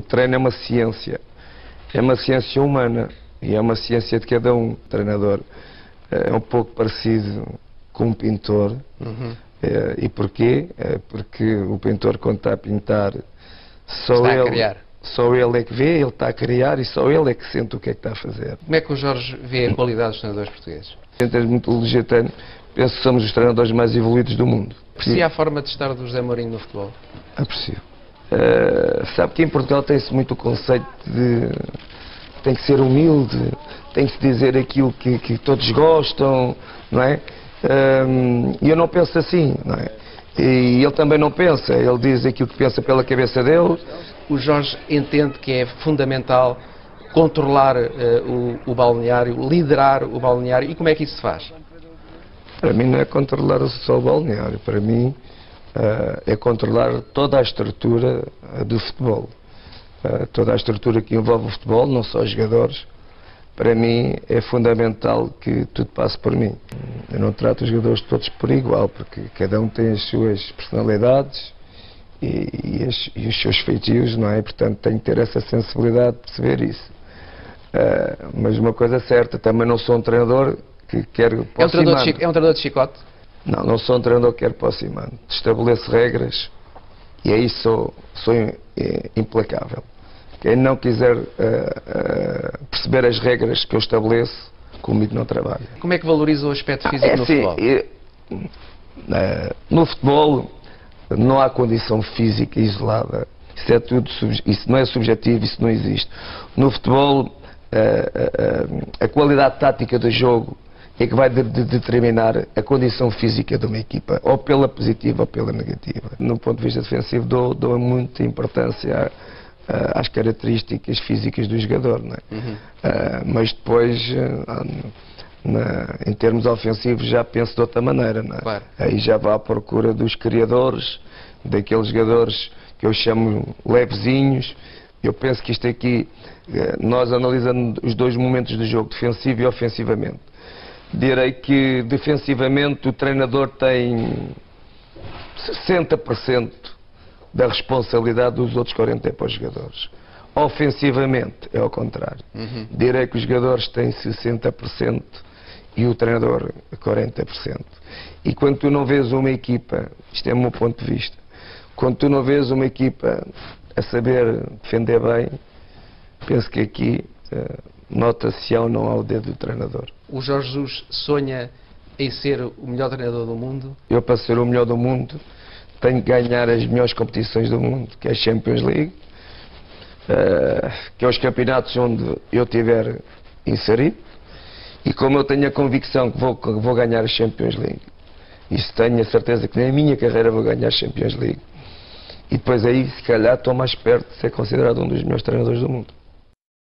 o treino é uma ciência. É uma ciência humana e é uma ciência de cada um. O treinador é um pouco parecido com um pintor. Uhum. É, e porquê? É porque o pintor, quando está a pintar, só Está a ele, criar. só ele é que vê, ele está a criar e só ele é que sente o que é que está a fazer. Como é que o Jorge vê a qualidade dos treinadores portugueses? Em termos muito legitano, penso que somos os treinadores mais evoluídos do mundo. Aprecia a forma de estar do José Mourinho no futebol? Aprecio. Eh, sabe que em Portugal tem-se muito o conceito de tem que ser humilde, tem que se dizer aquilo que, que todos gostam, não é? Ehm, E eu não penso assim, não é? E ele também não pensa, ele diz aquilo que pensa pela cabeça dele. O Jorge entende que é fundamental controlar eh, o, o balneário, liderar o balneário. E como é que isso se faz? Para mim não é controlar só o balneário, para mim é controlar toda a estrutura eh, do futebol. Eh, toda a estrutura que envolve o futebol, não só os jogadores. Para mim é fundamental que tudo passe por mim. Eu não trato os jogadores todos por igual, porque cada um tem as suas personalidades e, e as- e os seus feitios, não é? Portanto, tenho que ter essa sensibilidade de perceber isso. Eh, mas uma coisa é certa, também não sou um treinador que quer É um, treinador de, é um treinador de chicote? Não, não sou um treinador que quer aproximar. Estabeleço regras e aí sou, sou implacável. Quem não quiser eh, eh, perceber as regras que eu estabeleço, comigo não trabalha. Como é que valoriza o aspecto físico É no assim, futebol? eh, eh, no futebol não há condição física isolada. Isso, é tudo, isso não é subjetivo, isso não existe. No futebol, a qualidade tática do jogo é que vai de- de- determinar a condição física de uma equipa, ou pela positiva ou pela negativa. No ponto de vista defensivo, dou, dou muita importância a- a- às características físicas do jogador. É? Ah, mas depois, ah, na- em termos ofensivos, já penso de outra maneira. É? Claro. Aí já vá à procura dos criadores, daqueles jogadores que eu chamo levezinhos. Eu penso que isto aqui, eh, nós analisando os dois momentos do jogo, defensivo e ofensivamente, direi que defensivamente o treinador tem 60% da responsabilidade dos outros 40% é para os jogadores. Ofensivamente é ao contrário. Direi que os jogadores têm 60% e o treinador 40%. E quando tu não vês uma equipa, isto é o meu ponto de vista, quando tu não vês uma equipa a saber defender bem, penso que aqui eh, nota-se há ou não há o dedo do treinador. O Jorge Jesus sonha em ser o melhor treinador do mundo? Eu, para ser o melhor do mundo, tenho que ganhar as melhores competições do mundo, que é a Champions League, eh, que é os campeonatos onde eu tiver inserido, e como eu tenho a convicção que vou, que vou ganhar a Champions League, isso tenho a certeza que na minha carreira vou ganhar a Champions League, e depois aí, se calhar, estou mais perto de ser considerado um dos melhores treinadores do mundo.